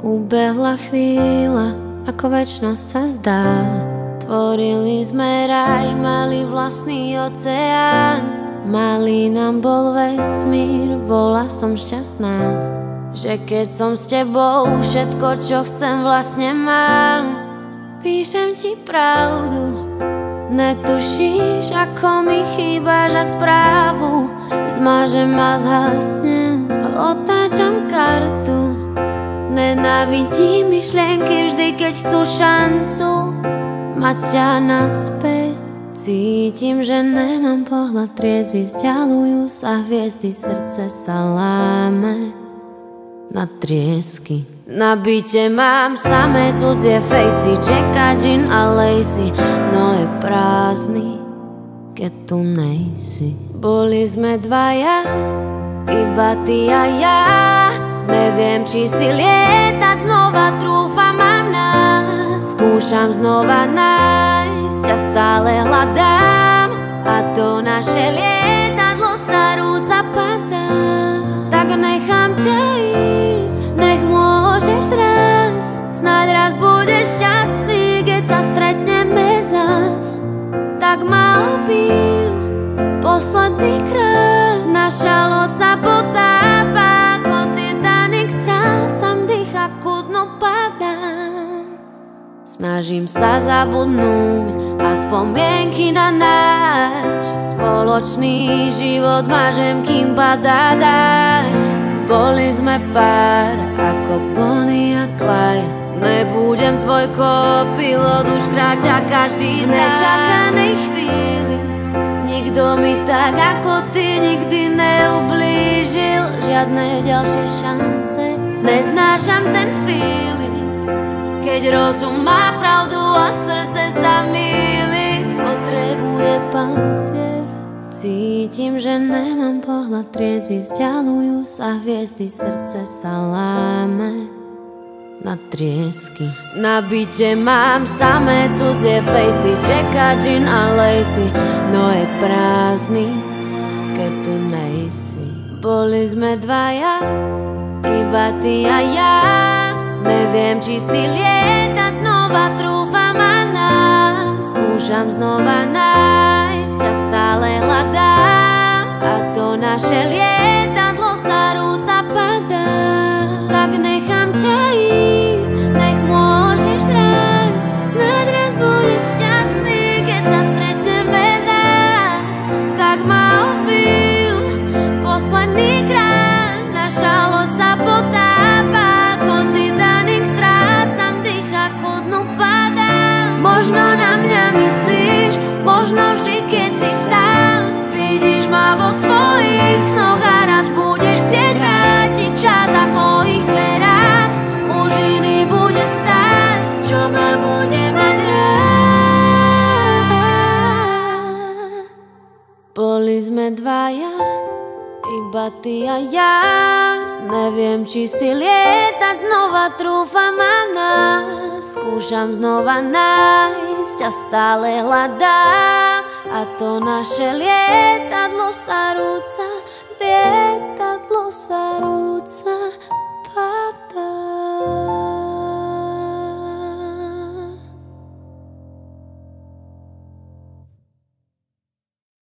Ubehla chvíľa, ako väčšnosť sa zdá. Tvorili sme raj, mali vlastný oceán. Malý nám bol vesmír, bola som šťastná. Že keď som s tebou, všetko čo chcem vlastne mám. Píšem ti pravdu, Netušíš, ako mi chýbaš a správu. Zmážem a zhasnem otáčam kartu Nenávidím myšlienky vždy, keď chcú šancu Mať ťa naspäť. Cítim, že nemám pohľad triezvy Vzdialujú sa hviezdy, srdce sa láme. Na triesky. Na byte mám samé cudzie fejsy Čeká gin a lacy No je prázdny Keď tu nejsi. Boli sme dvaja Iba ty a ja Neviem, či si lietať znova trúfam a nás Skúšam znova nájsť a stále hľadám Snažím sa zabudnúť a spomienky na náš Spoločný život. Mažem, kým padá dáš Boli sme pár ako Bonnie a Clyde. Nebudem tvoj kopilot, už kráča každý z nečakanej chvíli Nikto mi tak ako ty nikdy neublížil. Žiadne ďalšie šance, neznášam ten feeling keď rozum má pravdu a srdce sa míli Potrebuje pancier Cítim, že nemám pohľad triezvy Vzdialujú sa hviezdy, srdce sa láme. Na triesky. Na byte mám samé cudzie fejsy Čeká gin a lacy No je prázdny, keď tu nejsi. Boli sme dvaja, iba ty a ja Neviem, či si lietať znova trúfam a nás. Skúšam znova nájsť a stále hľadám. A to naše lietadlo Boli sme dvaja, iba ty a ja. Neviem, či si lietať znova trúfam a nás Skúšam znova nájsť a stále hľadám A to naše lietadlo sa rúca, lietadlo sa rúca